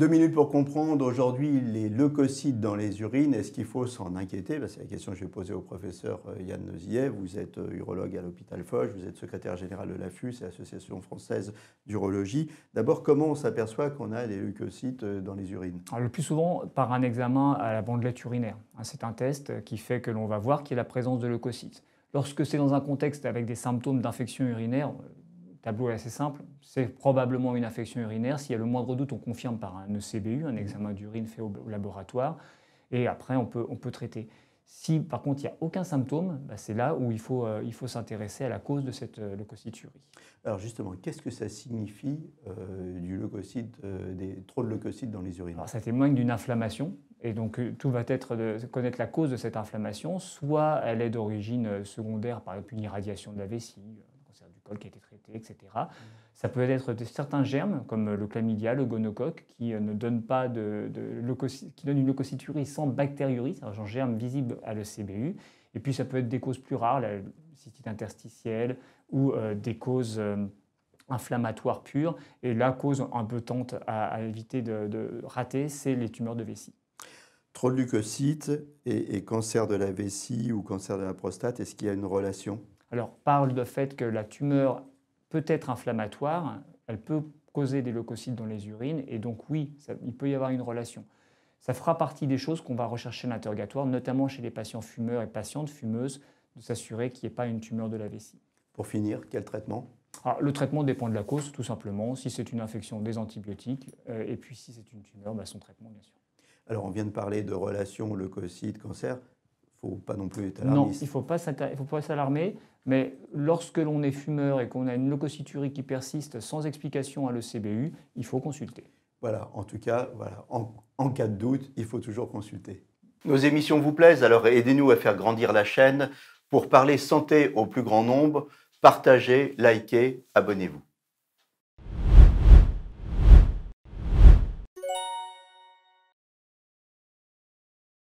Deux minutes pour comprendre aujourd'hui les leucocytes dans les urines. Est-ce qu'il faut s'en inquiéter? C'est la question que je vais poser au professeur euh, Yann Noziev. Vous êtes euh, urologue à l'hôpital Foch, vous êtes secrétaire général de l'AFUS, l'Association française d'urologie. D'abord, comment on s'aperçoit qu'on a des leucocytes euh, dans les urines? Le plus souvent par un examen à la bandelette urinaire. Hein, c'est un test qui fait que l'on va voir qu'il y a la présence de leucocytes. Lorsque c'est dans un contexte avec des symptômes d'infection urinaire, tableau est assez simple. C'est probablement une infection urinaire. S'il y a le moindre doute, on confirme par un ECBU, un examen d'urine fait au laboratoire. Et après, on peut, on peut traiter. Si par contre il n'y a aucun symptôme, bah, c'est là où il faut, euh, il faut s'intéresser à la cause de cette euh, leucocyturie. Alors justement, qu'est-ce que ça signifie euh, du leucocyte, des, trop de leucocytes dans les urines? Alors, Ça témoigne d'une inflammation. Et donc tout va être de connaître la cause de cette inflammation. Soit elle est d'origine secondaire par une irradiation de la vessie, qui a été traité, etc. Ça peut être certains germes, comme le chlamydia, le gonocoque, qui euh, ne donnent pas de, qui une leucocyturie sans bactériurie, c'est un germe visible à l'ECBU. Et puis ça peut être des causes plus rares, la cystite interstitielle ou euh, des causes euh, inflammatoires pures. Et la cause un peu tente à, éviter de, rater, c'est les tumeurs de vessie. Trop de leucocytes et, cancer de la vessie ou cancer de la prostate, est-ce qu'il y a une relation? Alors, parle de fait que la tumeur peut être inflammatoire, elle peut causer des leucocytes dans les urines, et donc oui, il peut y avoir une relation. Ça fera partie des choses qu'on va rechercher à l'interrogatoire, notamment chez les patients fumeurs et patientes fumeuses, de s'assurer qu'il n'y ait pas une tumeur de la vessie. Pour finir, quel traitement? Ah, Le traitement dépend de la cause, tout simplement. Si c'est une infection, des antibiotiques, euh, et puis si c'est une tumeur, bah, son traitement, bien sûr. Alors, on vient de parler de relation leucocyte-cancer faut pas non plus être alarmiste. Non, il ne faut pas s'alarmer. Mais lorsque l'on est fumeur et qu'on a une leucocyturie qui persiste sans explication à l'ECBU, il faut consulter. Voilà, en tout cas, voilà, en, en cas de doute, il faut toujours consulter. Nos émissions vous plaisent, alors aidez-nous à faire grandir la chaîne pour parler santé au plus grand nombre. Partagez, likez, abonnez-vous.